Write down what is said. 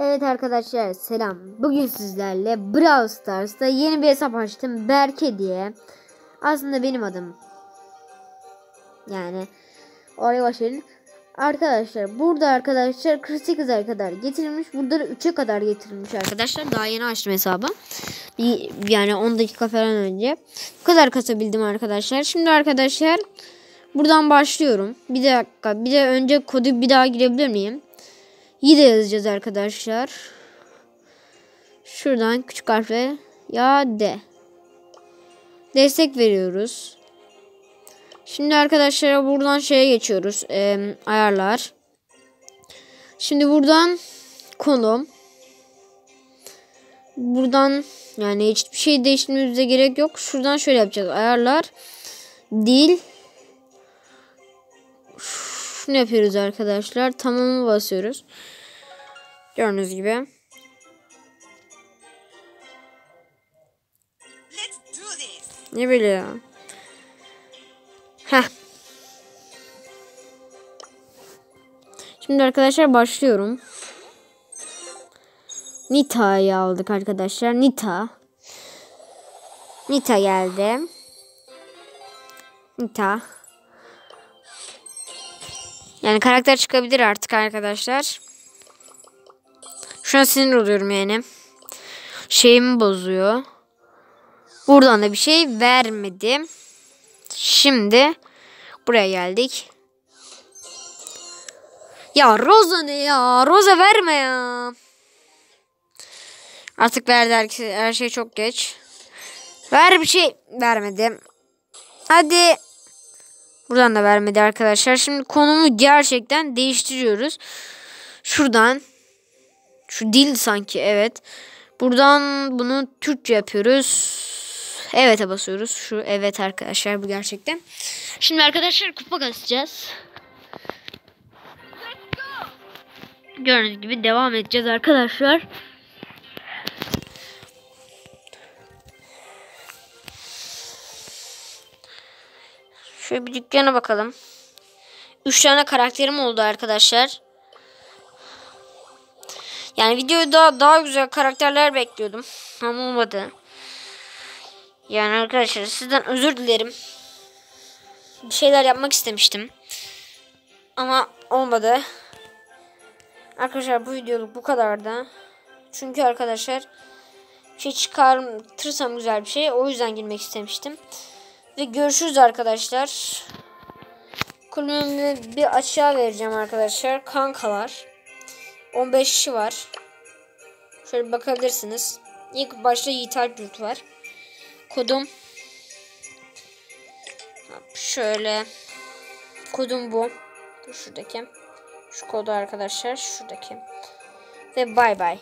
Evet arkadaşlar selam. Bugün sizlerle Brawl Stars'ta yeni bir hesap açtım. Berke diye. Aslında benim adım. Yani oraya başlayalım. Arkadaşlar burada arkadaşlar 48'e kadar getirilmiş. Burada da 3'e kadar getirilmiş arkadaşlar. Daha yeni açtım hesabı. Yani 10 dakika falan önce. Bu kadar kasabildim arkadaşlar. Şimdi arkadaşlar buradan başlıyorum. Bir dakika. Bir de önce kodu bir daha girebilir miyim? Yine yazacağız arkadaşlar. Şuradan küçük harfle ya D. Destek veriyoruz. Şimdi arkadaşlar buradan şeye geçiyoruz. Ee, ayarlar. Şimdi buradan konum. Buradan yani hiçbir şey değiştirmemize gerek yok. Şuradan şöyle yapacağız. Ayarlar. Dil. Şunu yapıyoruz arkadaşlar. Tamamı basıyoruz. Gördüğünüz gibi. Ne böyle ya? Heh. Şimdi arkadaşlar başlıyorum. Nita'yı aldık arkadaşlar. Nita. Nita geldi. Nita. Yani karakter çıkabilir artık arkadaşlar. Şu an sinir oluyorum yani. Şeyimi bozuyor. Buradan da bir şey vermedi. Şimdi buraya geldik. Ya Rosa ne ya? Rosa verme ya. Artık verdi her şey çok geç. Ver bir şey. Vermedi. Hadi. Buradan da vermedi arkadaşlar. Şimdi konumu gerçekten değiştiriyoruz. Şuradan. Şu dil sanki evet. Buradan bunu Türkçe yapıyoruz. Evet'e basıyoruz. Şu evet arkadaşlar bu gerçekten. Şimdi arkadaşlar kupa kasacağız. Gördüğünüz gibi devam edeceğiz arkadaşlar. Şöyle bir dükkana bakalım. 3 tane karakterim oldu arkadaşlar. Yani videoda daha güzel karakterler bekliyordum. Ama olmadı. Yani arkadaşlar sizden özür dilerim. Bir şeyler yapmak istemiştim. Ama olmadı. Arkadaşlar bu videoluk bu kadardı. Çünkü arkadaşlar bir şey çıkartırsam güzel bir şey. O yüzden girmek istemiştim. Ve görüşürüz arkadaşlar. Kulübümde bir açığa vereceğim arkadaşlar. Kankalar. 15 kişi var. Şöyle bakabilirsiniz. İlk başta Yiğit Alp var. Kodum şöyle kodum bu. Şuradaki. Şu kodu arkadaşlar şuradaki. Ve bay bay.